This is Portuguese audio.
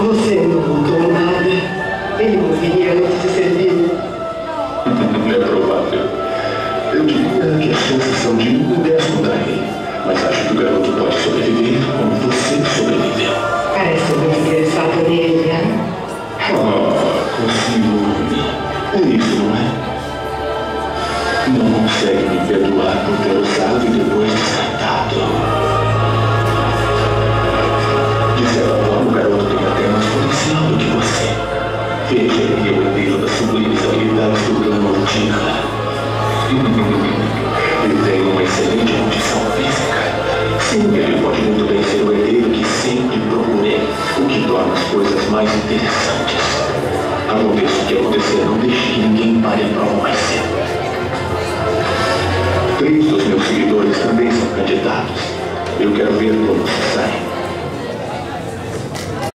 Você não tomo nada, ele morreria antes de servir. É provável. Eu diria que a sensação de pudesse mudar ele, mas acho que o garoto pode sobreviver como você sobreviveu. Parece muito interessado nele, né? Ah, com ciúme. É isso, não é? Não consegue me perdoar por ter usado mais interessantes. Aconteça o que acontecer, não deixe ninguém pare a prova. Três dos meus seguidores também são candidatos. Eu quero ver como se saem.